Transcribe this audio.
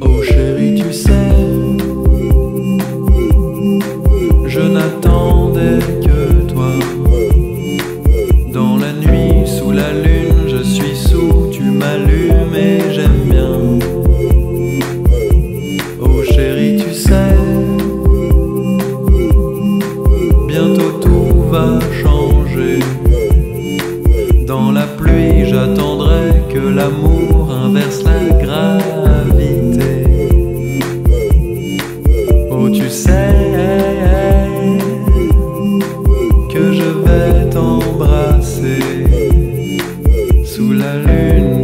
Oh chérie, tu sais, je n'attendais que toi. Dans la nuit, sous la lune, je suis sous, tu m'allumes et j'aime bien. Oh chérie, tu sais, bientôt tout va changer. L'amour inverse la gravité. Oh, tu sais que je vais t'embrasser sous la lune